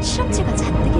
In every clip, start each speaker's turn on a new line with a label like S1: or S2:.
S1: 실험체가 잔뜩 있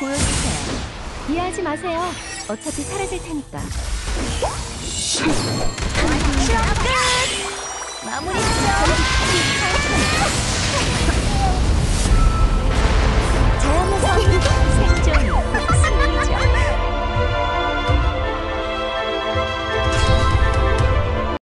S1: 보여주세요. 이해하지 마세요. 어차피 사라질 테니까. 끝! 마무리